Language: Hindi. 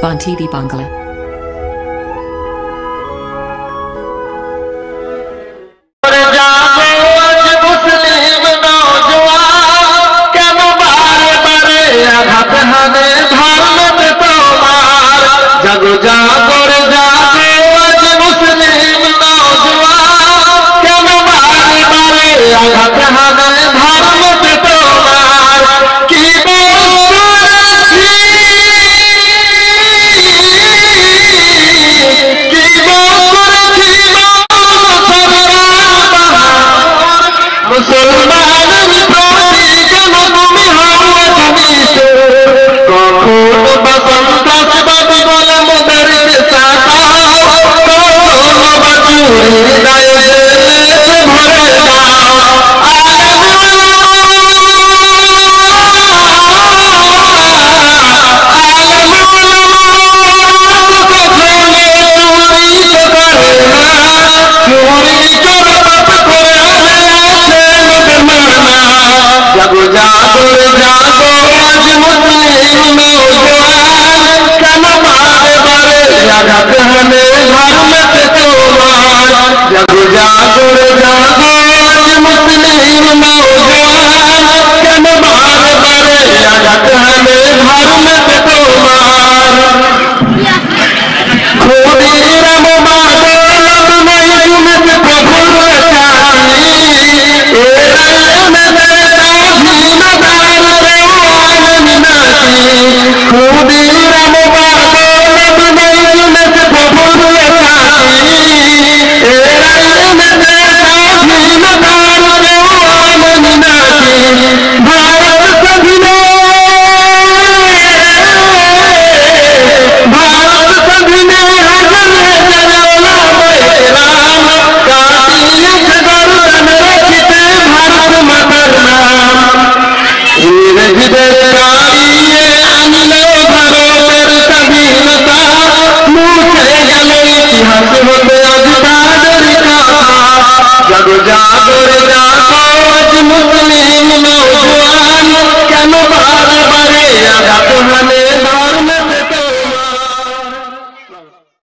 Bontidi Bangla. जागो जागो मुसलमान प्रेमी के मन में हावत नीचे जागो मजमुन में उजवान कलमा बारे जागो